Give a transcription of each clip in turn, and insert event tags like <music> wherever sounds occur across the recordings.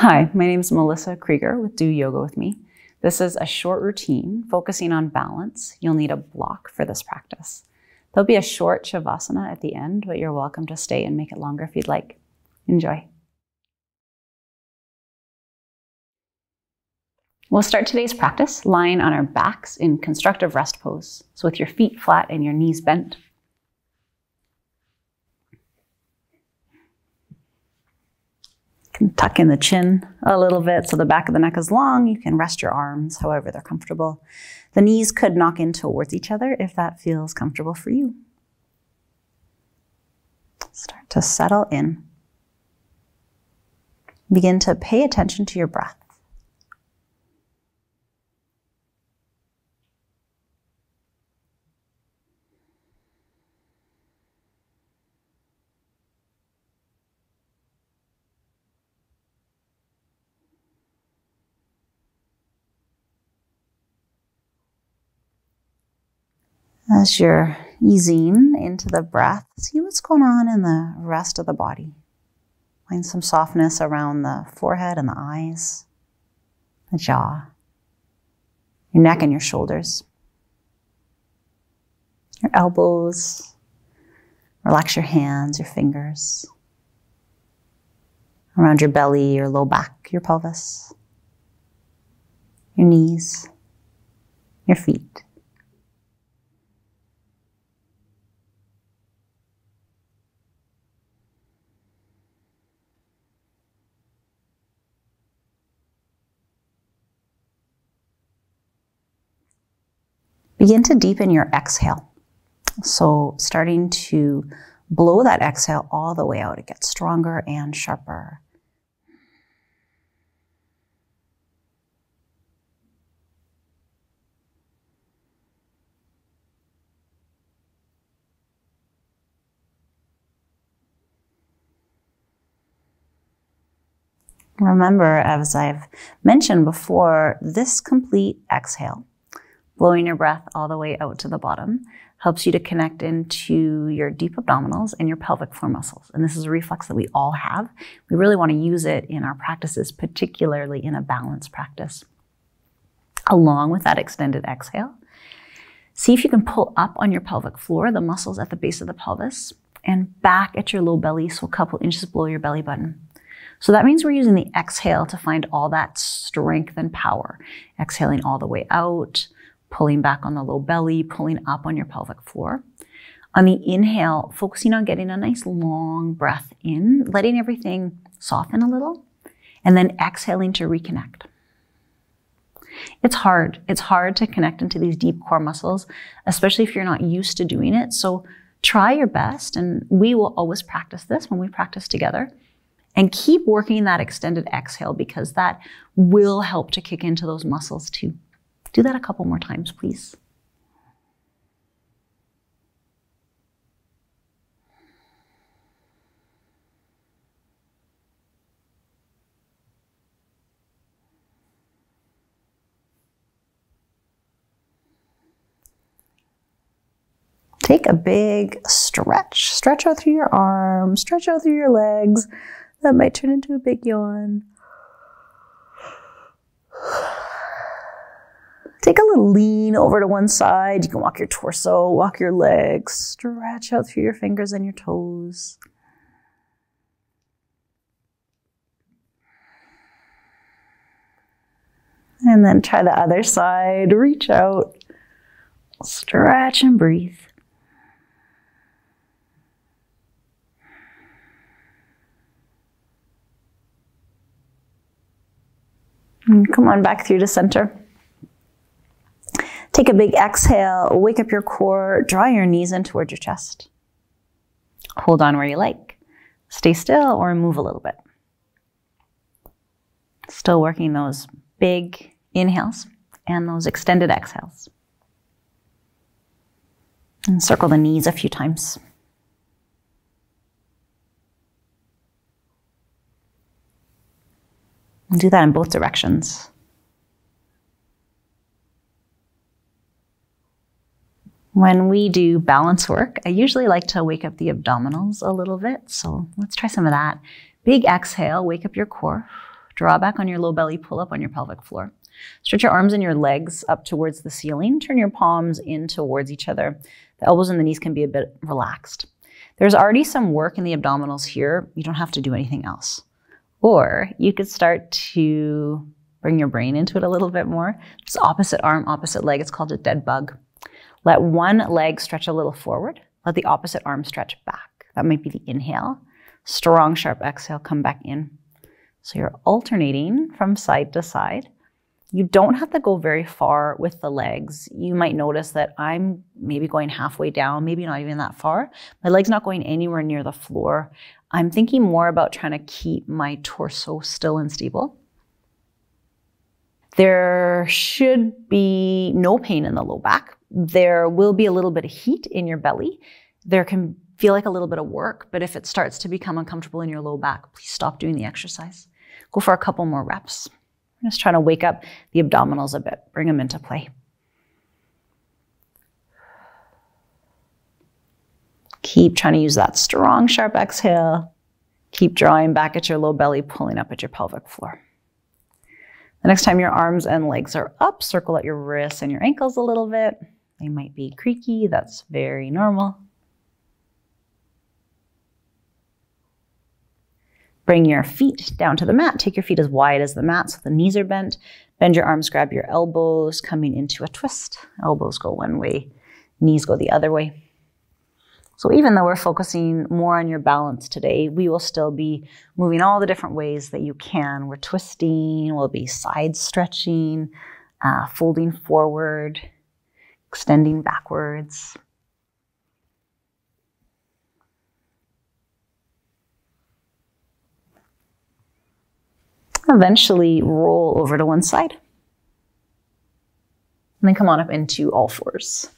Hi, my name is Melissa Krieger with Do Yoga With Me. This is a short routine focusing on balance. You'll need a block for this practice. There'll be a short Shavasana at the end, but you're welcome to stay and make it longer if you'd like. Enjoy. We'll start today's practice lying on our backs in constructive rest pose. So with your feet flat and your knees bent. Can tuck in the chin a little bit so the back of the neck is long. You can rest your arms however they're comfortable. The knees could knock in towards each other if that feels comfortable for you. Start to settle in. Begin to pay attention to your breath. As you're easing into the breath, see what's going on in the rest of the body. Find some softness around the forehead and the eyes, the jaw, your neck and your shoulders, your elbows. Relax your hands, your fingers, around your belly, your low back, your pelvis, your knees, your feet. Begin to deepen your exhale. So starting to blow that exhale all the way out. It gets stronger and sharper. Remember, as I've mentioned before, this complete exhale blowing your breath all the way out to the bottom helps you to connect into your deep abdominals and your pelvic floor muscles. And this is a reflex that we all have. We really want to use it in our practices, particularly in a balance practice. Along with that extended exhale, see if you can pull up on your pelvic floor, the muscles at the base of the pelvis, and back at your low belly, so a couple inches below your belly button. So that means we're using the exhale to find all that strength and power. Exhaling all the way out, pulling back on the low belly, pulling up on your pelvic floor. On the inhale, focusing on getting a nice long breath in, letting everything soften a little, and then exhaling to reconnect. It's hard. It's hard to connect into these deep core muscles, especially if you're not used to doing it. So try your best, and we will always practice this when we practice together. And keep working that extended exhale because that will help to kick into those muscles too. Do that a couple more times, please. Take a big stretch. Stretch out through your arms, stretch out through your legs. That might turn into a big yawn. Take a little lean over to one side. You can walk your torso, walk your legs, stretch out through your fingers and your toes. And then try the other side. Reach out, stretch and breathe. And come on back through to center. Take a big exhale, wake up your core, draw your knees in towards your chest. Hold on where you like. Stay still or move a little bit. Still working those big inhales and those extended exhales. And circle the knees a few times. And do that in both directions. When we do balance work, I usually like to wake up the abdominals a little bit. So let's try some of that. Big exhale, wake up your core. Draw back on your low belly, pull up on your pelvic floor. Stretch your arms and your legs up towards the ceiling. Turn your palms in towards each other. The elbows and the knees can be a bit relaxed. There's already some work in the abdominals here. You don't have to do anything else. Or you could start to bring your brain into it a little bit more. This opposite arm, opposite leg, it's called a dead bug. Let one leg stretch a little forward. Let the opposite arm stretch back. That might be the inhale. Strong, sharp exhale, come back in. So you're alternating from side to side. You don't have to go very far with the legs. You might notice that I'm maybe going halfway down, maybe not even that far. My leg's not going anywhere near the floor. I'm thinking more about trying to keep my torso still and stable. There should be no pain in the low back. There will be a little bit of heat in your belly. There can feel like a little bit of work, but if it starts to become uncomfortable in your low back, please stop doing the exercise. Go for a couple more reps. I'm just trying to wake up the abdominals a bit, bring them into play. Keep trying to use that strong, sharp exhale. Keep drawing back at your low belly, pulling up at your pelvic floor. The next time your arms and legs are up, circle at your wrists and your ankles a little bit. They might be creaky, that's very normal. Bring your feet down to the mat. Take your feet as wide as the mat so the knees are bent. Bend your arms, grab your elbows, coming into a twist. Elbows go one way, knees go the other way. So even though we're focusing more on your balance today, we will still be moving all the different ways that you can. We're twisting, we'll be side stretching, uh, folding forward, extending backwards. Eventually roll over to one side. And then come on up into all fours.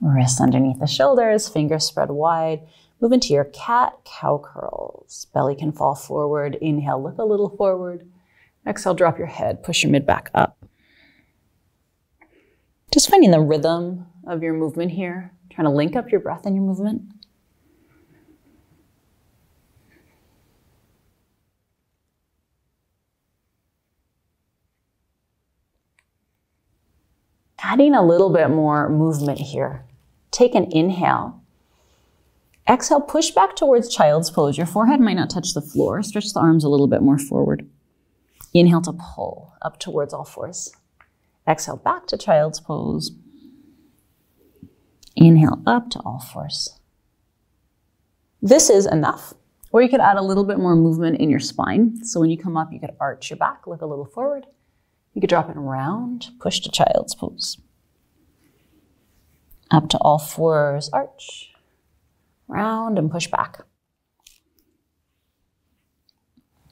Wrists underneath the shoulders, fingers spread wide. Move into your cat cow curls. Belly can fall forward. Inhale, look a little forward. Exhale, drop your head, push your mid back up. Just finding the rhythm of your movement here, trying to link up your breath and your movement. adding a little bit more movement here. Take an inhale. Exhale, push back towards child's pose. Your forehead might not touch the floor. Stretch the arms a little bit more forward. Inhale to pull up towards all fours. Exhale back to child's pose. Inhale up to all fours. This is enough. Or you could add a little bit more movement in your spine. So when you come up, you could arch your back, look a little forward. You could drop it around, push to child's pose. Up to all fours, arch, round and push back.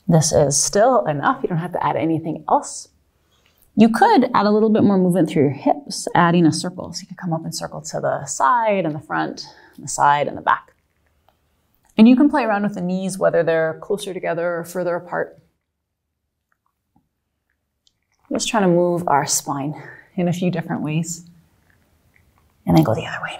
This is still enough. You don't have to add anything else. You could add a little bit more movement through your hips, adding a circle. So you could come up and circle to the side and the front, and the side and the back. And you can play around with the knees, whether they're closer together or further apart. Just trying to move our spine in a few different ways. And then go the other way.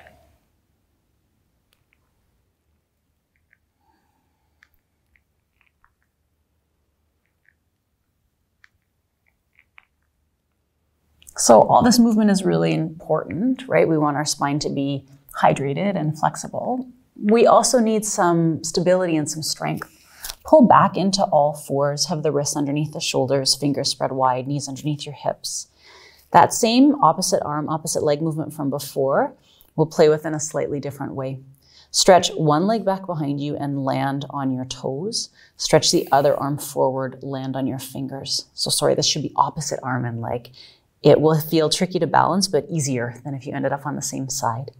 So all this movement is really important, right? We want our spine to be hydrated and flexible. We also need some stability and some strength. Pull back into all fours, have the wrists underneath the shoulders, fingers spread wide, knees underneath your hips. That same opposite arm, opposite leg movement from before will play with in a slightly different way. Stretch one leg back behind you and land on your toes. Stretch the other arm forward, land on your fingers. So sorry, this should be opposite arm and leg. It will feel tricky to balance, but easier than if you ended up on the same side.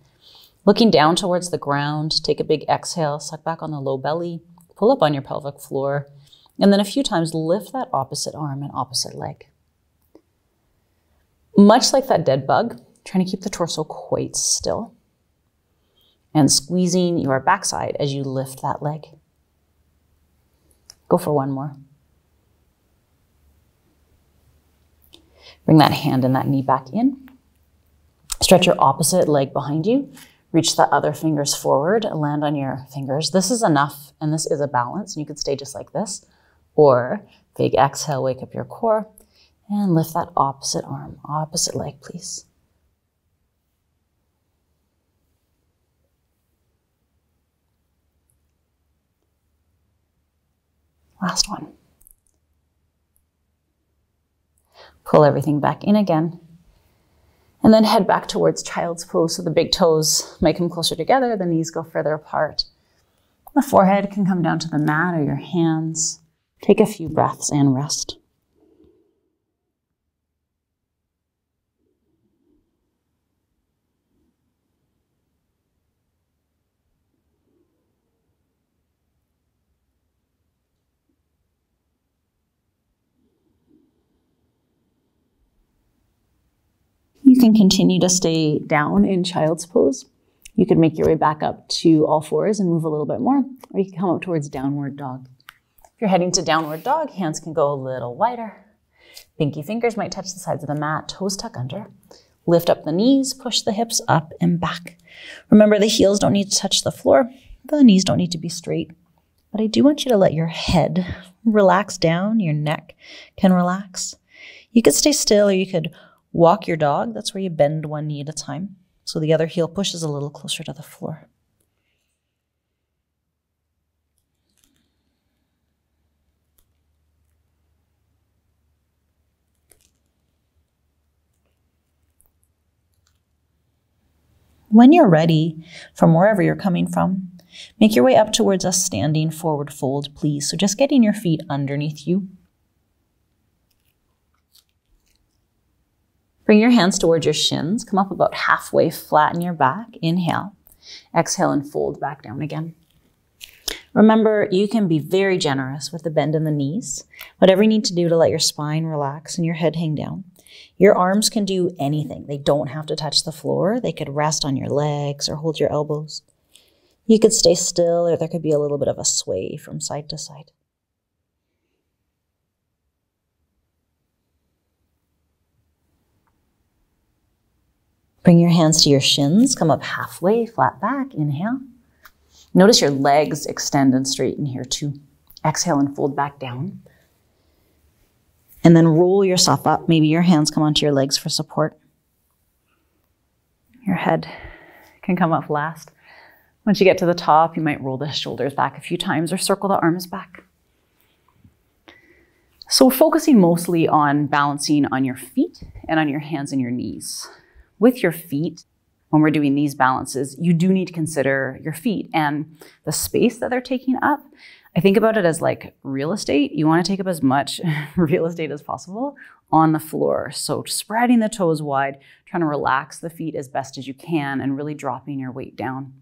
Looking down towards the ground, take a big exhale, suck back on the low belly, pull up on your pelvic floor, and then a few times lift that opposite arm and opposite leg. Much like that dead bug, trying to keep the torso quite still and squeezing your backside as you lift that leg. Go for one more. Bring that hand and that knee back in. Stretch your opposite leg behind you. Reach the other fingers forward, land on your fingers. This is enough, and this is a balance. And you could stay just like this. Or big exhale, wake up your core, and lift that opposite arm, opposite leg, please. Last one. Pull everything back in again. And then head back towards child's pose. So the big toes might come closer together, the knees go further apart. The forehead can come down to the mat or your hands. Take a few breaths and rest. You can continue to stay down in child's pose. You can make your way back up to all fours and move a little bit more, or you can come up towards downward dog. If you're heading to downward dog, hands can go a little wider. Pinky fingers might touch the sides of the mat, toes tuck under. Lift up the knees, push the hips up and back. Remember, the heels don't need to touch the floor, the knees don't need to be straight. But I do want you to let your head relax down, your neck can relax. You could stay still or you could Walk your dog, that's where you bend one knee at a time. So the other heel pushes a little closer to the floor. When you're ready, from wherever you're coming from, make your way up towards a standing forward fold, please. So just getting your feet underneath you. Bring your hands towards your shins. Come up about halfway, flatten your back. Inhale. Exhale and fold back down again. Remember, you can be very generous with the bend in the knees. Whatever you need to do to let your spine relax and your head hang down. Your arms can do anything. They don't have to touch the floor. They could rest on your legs or hold your elbows. You could stay still, or there could be a little bit of a sway from side to side. Bring your hands to your shins, come up halfway, flat back, inhale. Notice your legs extend and straighten here too. Exhale and fold back down. And then roll yourself up. Maybe your hands come onto your legs for support. Your head can come up last. Once you get to the top, you might roll the shoulders back a few times or circle the arms back. So focusing mostly on balancing on your feet and on your hands and your knees with your feet, when we're doing these balances, you do need to consider your feet and the space that they're taking up. I think about it as like real estate. You want to take up as much <laughs> real estate as possible on the floor. So spreading the toes wide, trying to relax the feet as best as you can, and really dropping your weight down.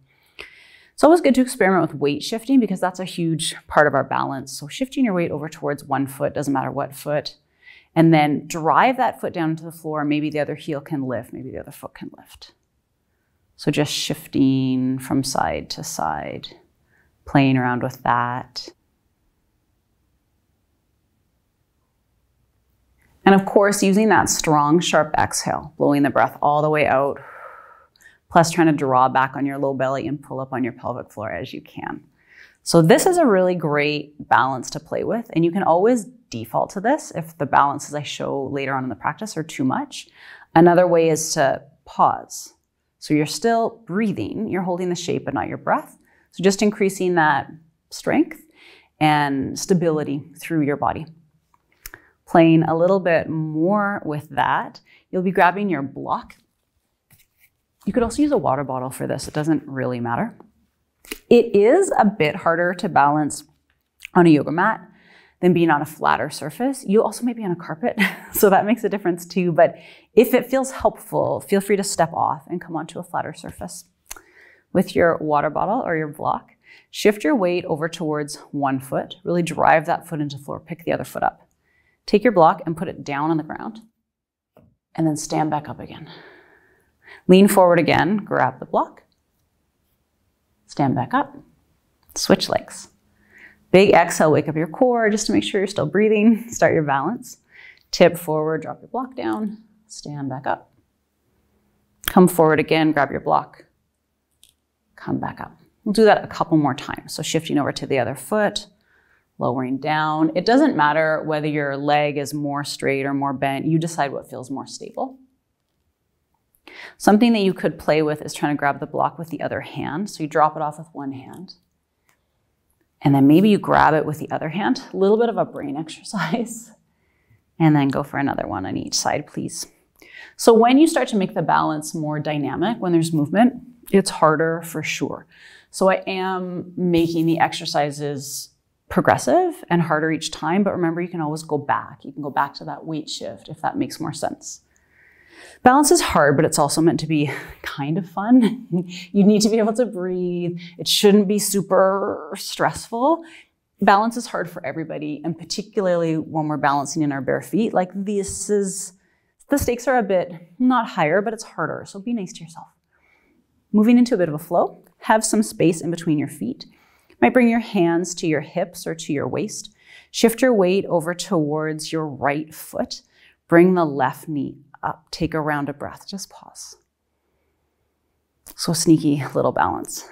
It's always good to experiment with weight shifting because that's a huge part of our balance. So shifting your weight over towards one foot, doesn't matter what foot, and then drive that foot down to the floor. Maybe the other heel can lift, maybe the other foot can lift. So just shifting from side to side, playing around with that. And of course, using that strong, sharp exhale, blowing the breath all the way out, plus trying to draw back on your low belly and pull up on your pelvic floor as you can. So this is a really great balance to play with, and you can always default to this if the balances I show later on in the practice are too much. Another way is to pause. So you're still breathing, you're holding the shape but not your breath. So just increasing that strength and stability through your body. Playing a little bit more with that, you'll be grabbing your block. You could also use a water bottle for this, it doesn't really matter. It is a bit harder to balance on a yoga mat than being on a flatter surface. You also may be on a carpet, <laughs> so that makes a difference too. But if it feels helpful, feel free to step off and come onto a flatter surface. With your water bottle or your block, shift your weight over towards one foot. Really drive that foot into the floor. Pick the other foot up. Take your block and put it down on the ground. And then stand back up again. Lean forward again, grab the block, Stand back up. Switch legs. Big exhale, wake up your core just to make sure you're still breathing. <laughs> Start your balance. Tip forward, drop your block down. Stand back up. Come forward again, grab your block. come back up. We'll do that a couple more times. So shifting over to the other foot, lowering down. It doesn't matter whether your leg is more straight or more bent. You decide what feels more stable. Something that you could play with is trying to grab the block with the other hand. So you drop it off with one hand. And then maybe you grab it with the other hand. A little bit of a brain <laughs> exercise. And then go for another one on each side, please. So when you start to make the balance more dynamic, when there's movement, it's harder for sure. So I am making the exercises progressive and harder each time, but remember you can always go back. You can go back to that weight shift if that makes more sense. Balance is hard, but it's also meant to be kind of fun. <laughs> you need to be able to breathe. It shouldn't be super stressful. Balance is hard for everybody, and particularly when we're balancing in our bare feet. Like this is, the stakes are a bit not higher, but it's harder. So be nice to yourself. Moving into a bit of a flow, have some space in between your feet. Might bring your hands to your hips or to your waist. Shift your weight over towards your right foot. Bring the left knee up. Take a round of breath. Just pause. So sneaky little balance.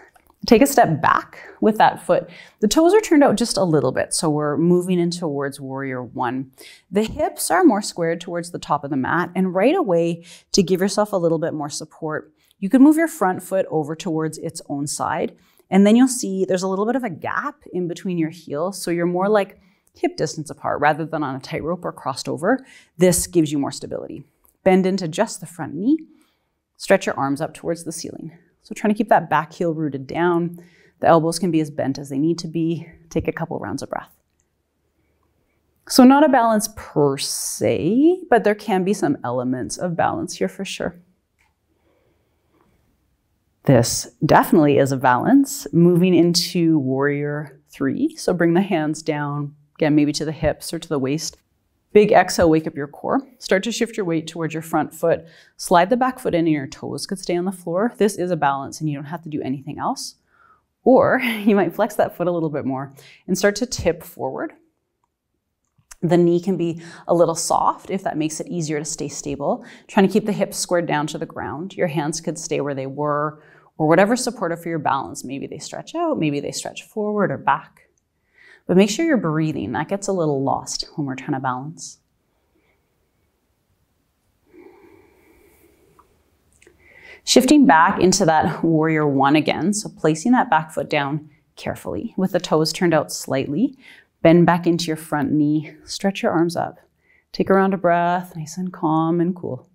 Take a step back with that foot. The toes are turned out just a little bit, so we're moving in towards warrior one. The hips are more squared towards the top of the mat, and right away, to give yourself a little bit more support, you can move your front foot over towards its own side and then you'll see there's a little bit of a gap in between your heels. So you're more like hip distance apart rather than on a tightrope or crossed over. This gives you more stability. Bend into just the front knee. Stretch your arms up towards the ceiling. So trying to keep that back heel rooted down. The elbows can be as bent as they need to be. Take a couple rounds of breath. So not a balance per se, but there can be some elements of balance here for sure. This definitely is a balance. Moving into warrior three. So bring the hands down, again, maybe to the hips or to the waist. Big exhale, wake up your core. Start to shift your weight towards your front foot. Slide the back foot in and your toes could stay on the floor. This is a balance and you don't have to do anything else. Or <laughs> you might flex that foot a little bit more and start to tip forward. The knee can be a little soft if that makes it easier to stay stable. Trying to keep the hips squared down to the ground. Your hands could stay where they were or whatever supportive for your balance. Maybe they stretch out, maybe they stretch forward or back. But make sure you're breathing. That gets a little lost when we're trying to balance. Shifting back into that warrior one again. So placing that back foot down carefully with the toes turned out slightly. Bend back into your front knee. Stretch your arms up. Take a round of breath, nice and calm and cool.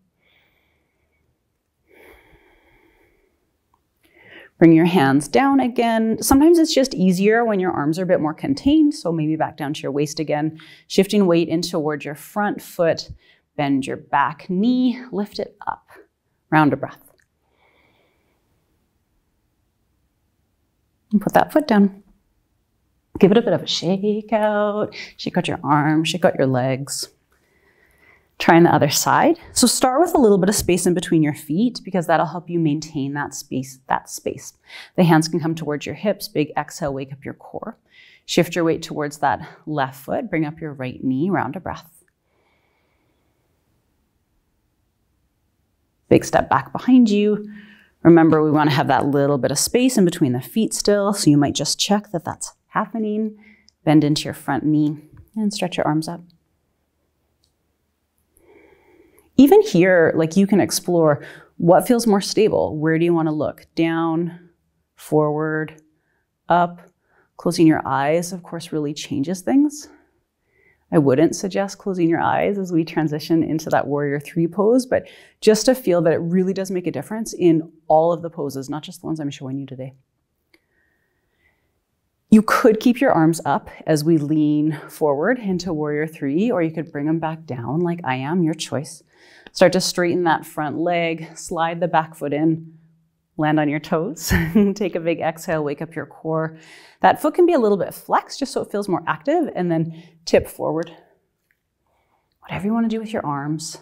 Bring your hands down again. Sometimes it's just easier when your arms are a bit more contained, so maybe back down to your waist again. Shifting weight in towards your front foot. Bend your back knee, lift it up. Round of breath. And put that foot down. Give it a bit of a shake out. Shake out your arms, shake out your legs. Try on the other side. So start with a little bit of space in between your feet because that'll help you maintain that space, that space. The hands can come towards your hips. Big exhale, wake up your core. Shift your weight towards that left foot. Bring up your right knee, round a breath. Big step back behind you. Remember, we want to have that little bit of space in between the feet still, so you might just check that that's happening. Bend into your front knee and stretch your arms up. Even here, like you can explore what feels more stable. Where do you want to look? Down, forward, up. Closing your eyes, of course, really changes things. I wouldn't suggest closing your eyes as we transition into that warrior three pose, but just to feel that it really does make a difference in all of the poses, not just the ones I'm showing you today. You could keep your arms up as we lean forward into warrior three, or you could bring them back down like I am, your choice. Start to straighten that front leg, slide the back foot in, land on your toes, <laughs> take a big exhale, wake up your core. That foot can be a little bit flexed just so it feels more active, and then tip forward. Whatever you want to do with your arms.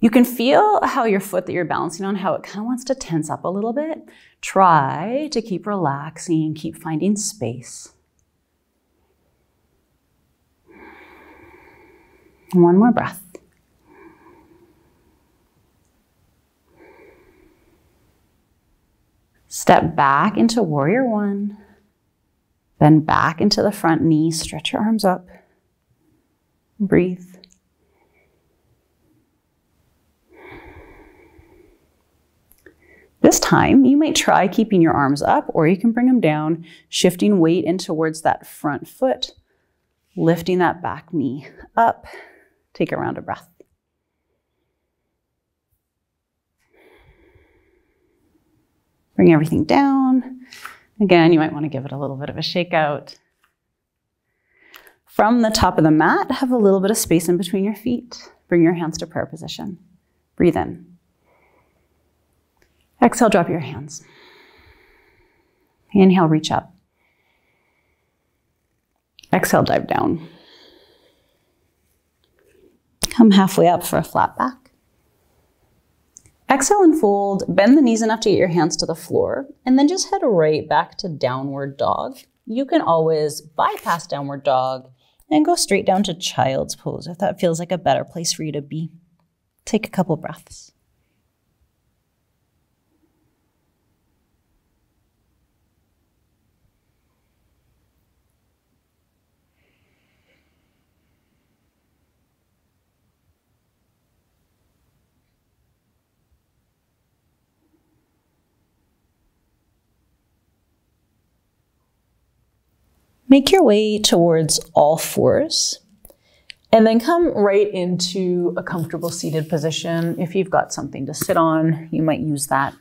You can feel how your foot that you're balancing on, how it kind of wants to tense up a little bit. Try to keep relaxing, keep finding space. One more breath. Step back into warrior one. Bend back into the front knee. Stretch your arms up. Breathe. This time, you might try keeping your arms up or you can bring them down, shifting weight in towards that front foot, lifting that back knee up. Take a round of breath. Bring everything down. Again, you might want to give it a little bit of a shake out. From the top of the mat, have a little bit of space in between your feet. Bring your hands to prayer position. Breathe in. Exhale, drop your hands. Inhale, reach up. Exhale, dive down. Come halfway up for a flat back. Exhale and fold. Bend the knees enough to get your hands to the floor, and then just head right back to downward dog. You can always bypass downward dog and go straight down to child's pose if that feels like a better place for you to be. Take a couple breaths. Make your way towards all fours. And then come right into a comfortable seated position. If you've got something to sit on, you might use that.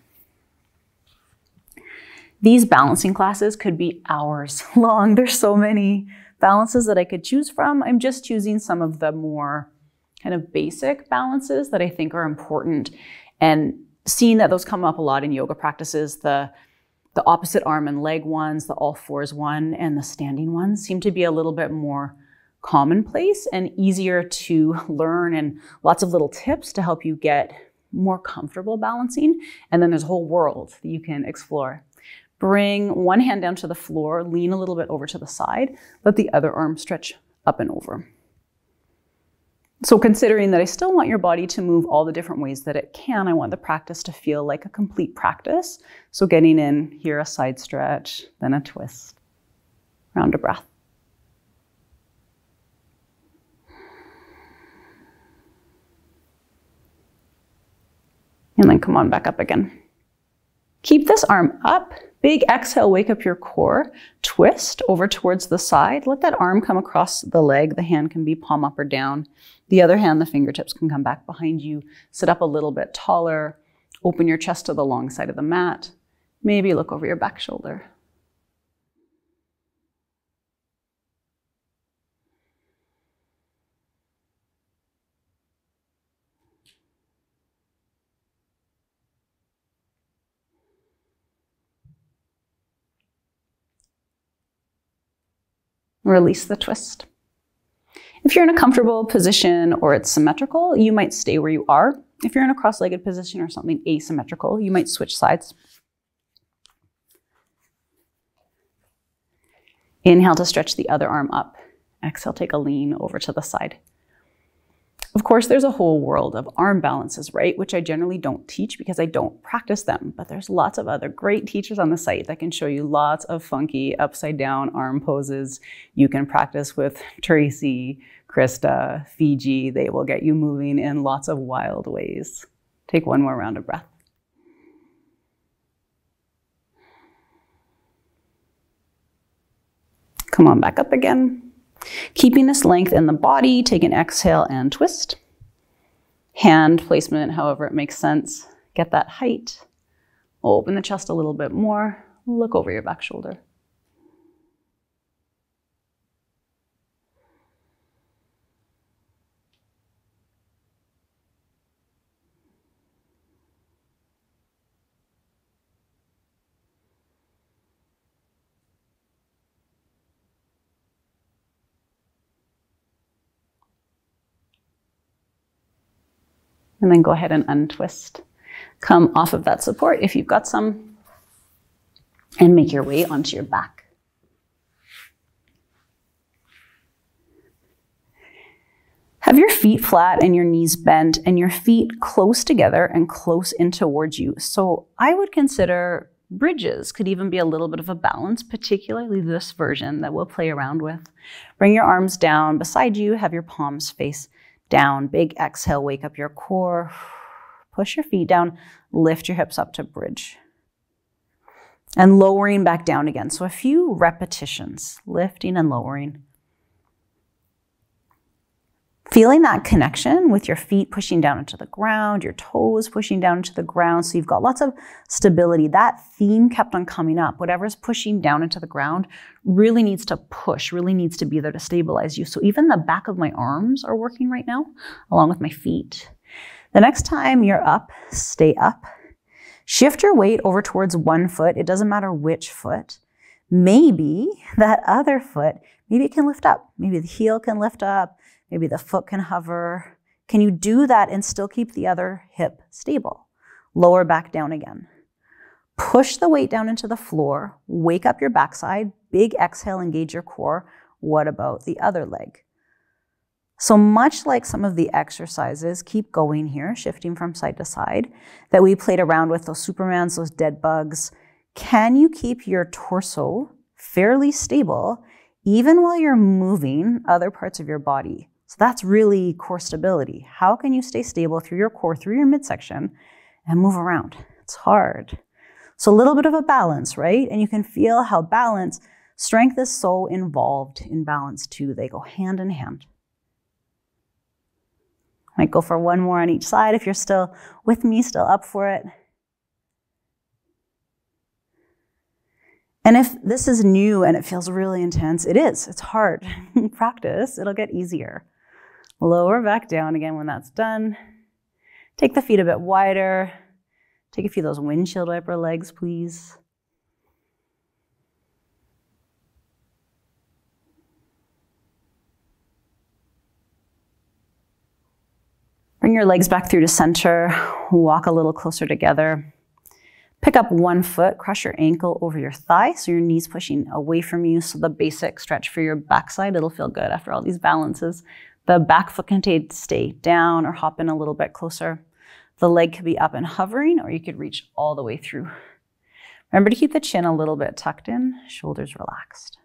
These balancing classes could be hours <laughs> long. There's so many balances that I could choose from. I'm just choosing some of the more kind of basic balances that I think are important and seeing that those come up a lot in yoga practices, the the opposite arm and leg ones, the all fours one, and the standing ones seem to be a little bit more commonplace and easier to <laughs> learn, and lots of little tips to help you get more comfortable balancing. And then there's a whole world that you can explore. Bring one hand down to the floor, lean a little bit over to the side, let the other arm stretch up and over. So considering that I still want your body to move all the different ways that it can, I want the practice to feel like a complete practice. So getting in here, a side stretch, then a twist, round a breath. And then come on back up again. Keep this arm up. Big exhale, wake up your core. Twist over towards the side. Let that arm come across the leg. The hand can be palm up or down. The other hand, the fingertips can come back behind you. Sit up a little bit taller. Open your chest to the long side of the mat. Maybe look over your back shoulder. Release the twist. If you're in a comfortable position or it's symmetrical, you might stay where you are. If you're in a cross-legged position or something asymmetrical, you might switch sides. Inhale to stretch the other arm up. Exhale, take a lean over to the side. Of course, there's a whole world of arm balances, right? Which I generally don't teach because I don't practice them. But there's lots of other great teachers on the site that can show you lots of funky upside down arm poses. You can practice with <laughs> Tracy, Krista, Fiji. They will get you moving in lots of wild ways. Take one more round of breath. Come on back up again. Keeping this length in the body, take an exhale and twist. Hand placement, however it makes sense. Get that height. Open the chest a little bit more. Look over your back shoulder. And then go ahead and untwist. Come off of that support if you've got some, and make your way onto your back. Have your feet flat and your knees bent and your feet close together and close in towards you. So I would consider Bridges could even be a little bit of a balance, particularly this version that we'll play around with. Bring your arms down beside you, have your palms face down. Big exhale, wake up your core. <sighs> Push your feet down, lift your hips up to bridge. And lowering back down again. So a few repetitions, lifting and lowering. Feeling that connection with your feet pushing down into the ground, your toes pushing down into the ground. So you've got lots of stability. That theme kept on coming up. Whatever's pushing down into the ground really needs to push, really needs to be there to stabilize you. So even the back of my arms are working right now, along with my feet. The next time you're up, stay up. Shift your weight over towards one foot. It doesn't matter which foot. Maybe that other foot, maybe it can lift up. Maybe the heel can lift up Maybe the foot can hover. Can you do that and still keep the other hip stable? Lower back down again. Push the weight down into the floor. Wake up your backside. Big exhale, engage your core. What about the other leg? So much like some of the exercises, keep going here, shifting from side to side, that we played around with those supermans, those dead bugs. Can you keep your torso fairly stable even while you're moving other parts of your body? So that's really core stability. How can you stay stable through your core, through your midsection, and move around? It's hard. So a little bit of a balance, right? And you can feel how balance, strength is so involved in balance too. They go hand in hand. Might go for one more on each side if you're still with me, still up for it. And if this is new and it feels really intense, it is. It's hard. <laughs> Practice, it'll get easier. Lower back down again when that's done. Take the feet a bit wider. Take a few of those windshield wiper legs, please. Bring your legs back through to center. Walk a little closer together. Pick up one foot, cross your ankle over your thigh so your knees pushing away from you. So the basic stretch for your backside, it'll feel good after all these balances. The back foot can stay down or hop in a little bit closer. The leg could be up and hovering, or you could reach all the way through. Remember to keep the chin a little bit tucked in, shoulders relaxed.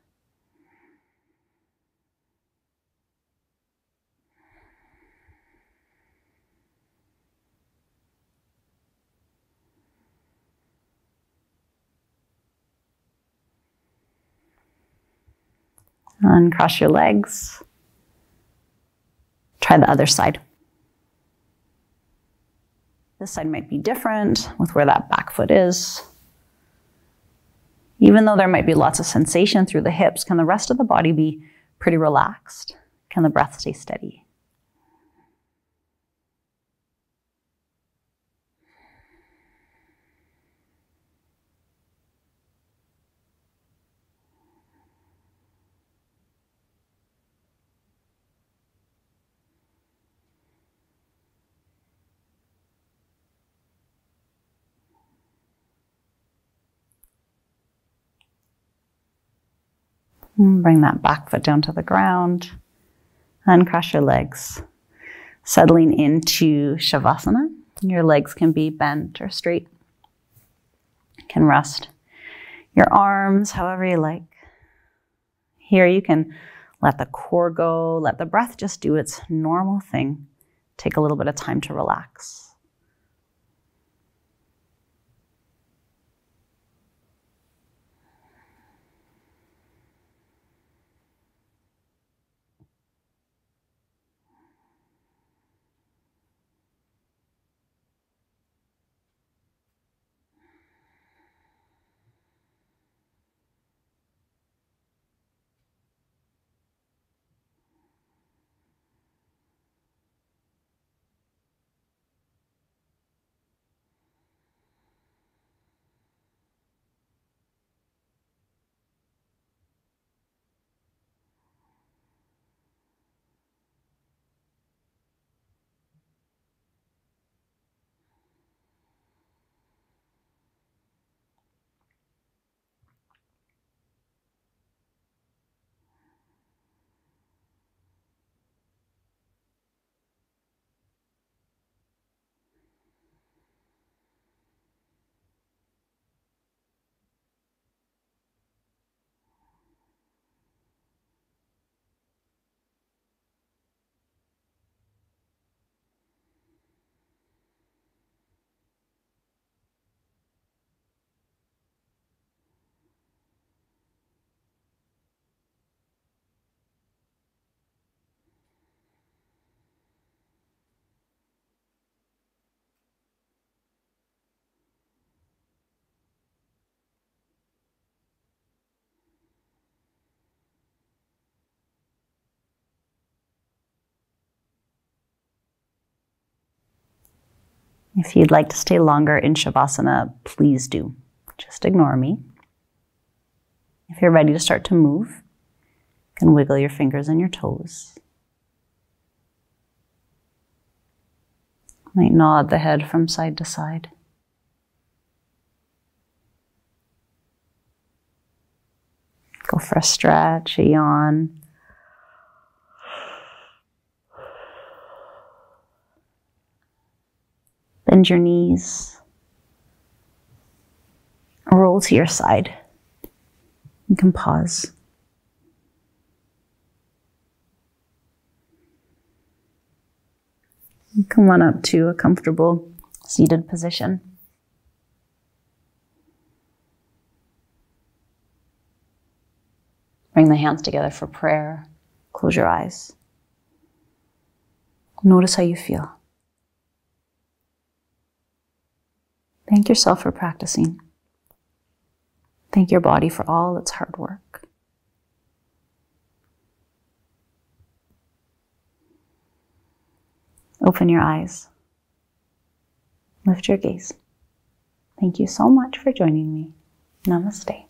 Uncross your legs. Try the other side. This side might be different with where that back foot is. Even though there might be lots of sensation through the hips, can the rest of the body be pretty relaxed? Can the breath stay steady? Bring that back foot down to the ground. Uncross your legs. Settling into Shavasana. Your legs can be bent or straight. can rest your arms however you like. Here you can let the core go, let the breath just do its normal thing. Take a little bit of time to relax. If you'd like to stay longer in Shavasana, please do. Just ignore me. If you're ready to start to move, you can wiggle your fingers and your toes. Might nod the head from side to side. Go for a stretch, a yawn. Bend your knees. Roll to your side. You can pause. Come on up to a comfortable seated position. Bring the hands together for prayer. Close your eyes. Notice how you feel. Thank yourself for practicing. Thank your body for all its hard work. Open your eyes. Lift your gaze. Thank you so much for joining me. Namaste.